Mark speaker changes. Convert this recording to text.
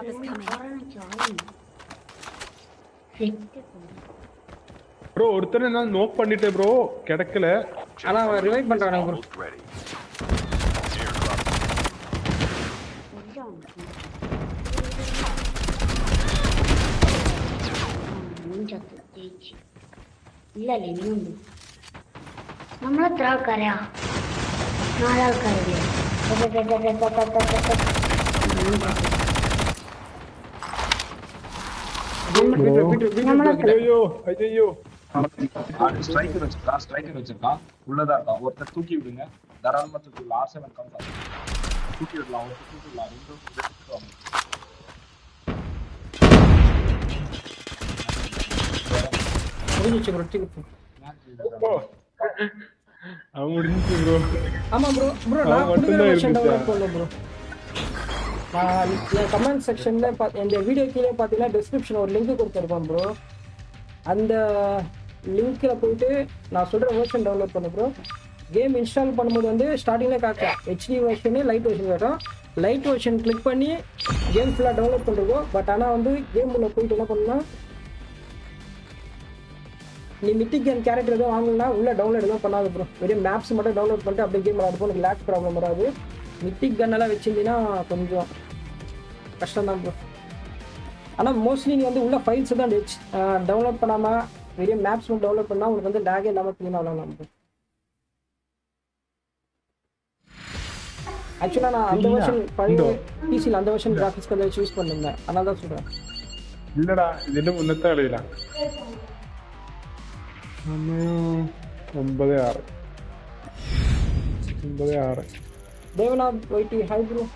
Speaker 1: airdrop is coming.
Speaker 2: Bro ஒருத்தர் na no பண்ணிட்டே bro கிடைக்கல
Speaker 3: ஆனா அவன் ரிவைவ் பண்றானே ப்ரோ
Speaker 4: ഇല്ല അല്ലേ ഇനിയുണ്ട് നമ്മളെത്ര ആൾക്കാരാ നാലാൾക്കാരല്ലേ
Speaker 2: ஐயோ ஐயோ
Speaker 5: ஸ்ட்ரைக்கர் வச்சிருக்கான் ஸ்ட்ரைக்கர் வச்சிருக்கான் உள்ளதா இருக்கான் ஒருத்தர் தூக்கி விடுங்க. தாராளமா தூக்கி விடலாம் ஆர் செவன் கம்ஸ் தூக்கி விடலாம் ஒருத்தர் தூக்கி விடலாம். ரெண்டு ரெண்டு தூக்குவாங்க.
Speaker 3: முடிஞ்சிச்சு ப்ரோ ஆமா ப்ரோ ப்ரோ நான்? டவுன்லோட் பண்ணல ப்ரோ நான் என் கமெண்ட் செக்ஷன்ல இந்த வீடியோ கீழே பார்த்தீங்கன்னா டிஸ்கிரிப்ஷன் ஒரு லிங்க் கொடுத்துருப்பேன் ப்ரோ அந்த லிங்க்கில் போயிட்டு நான் சொல்கிற வேர்ஷன் டவுன்லோட் பண்ணு ப்ரோ கேம் இன்ஸ்டால் பண்ணும்போது வந்து ஸ்டார்டிங்கில் காட்டும் ஹெச்டி வெர்ஷனு லைட் வெர்ஷன் காட்டும். லைட் வெர்ஷன் கிளிக் பண்ணி கேம் ஃபுல்லாக டவுன்லோட் பண்ணிருக்கோம். பட் ஆனால் வந்து கேம் உள்ள போயிட்டு என்ன பண்ணலாம் நீ மித்திக் கேம் கேரக்டர் எதுவும் வாங்கணும்னா உள்ளே டவுன்லோட் எதுவும் பண்ணாது ப்ரோ வெறும் மேப்ஸ் மட்டும் டவுன்லோட் பண்ணிட்டு அப்படியே கேம் விளாடுறப்போ உனக்கு லேக் ப்ராப்ளம் வராது. மித்திக் கன்னெல்லாம் வச்சிருந்தீங்கன்னா கொஞ்சம் கஷ்டம் தான் ப்ரோ ஆனால் மோஸ்ட்லி நீ வந்து உள்ள ஃபைல்ஸ் தான் வச்சு டவுன்லோட் பண்ணாமல் வெறும் மேப்ஸ் மட்டும் டவுன்லோட் பண்ணால் உங்களுக்கு வந்து லேகே இல்லாமல் க்ளீனாக விளாடலாம் ப்ரோ ஆக்சுவலாக நான் அந்த
Speaker 2: இல்ல,
Speaker 3: வருஷன் பழைய
Speaker 2: இந்த-
Speaker 3: பிசியில் அந்த வருஷன் கிராஃபிக்ஸ் கார்டு வச்சு யூஸ் பண்ணிருந்தேன் அதனால தான் சொல்கிறேன்
Speaker 2: இல்லடா ഇതിന്റെ മുന്നത്തെ കളിയില സമയം ഒമ്പത് ആറ് ഒമ്പത് ആറ്
Speaker 3: देवना ओटी हाय ब्रो।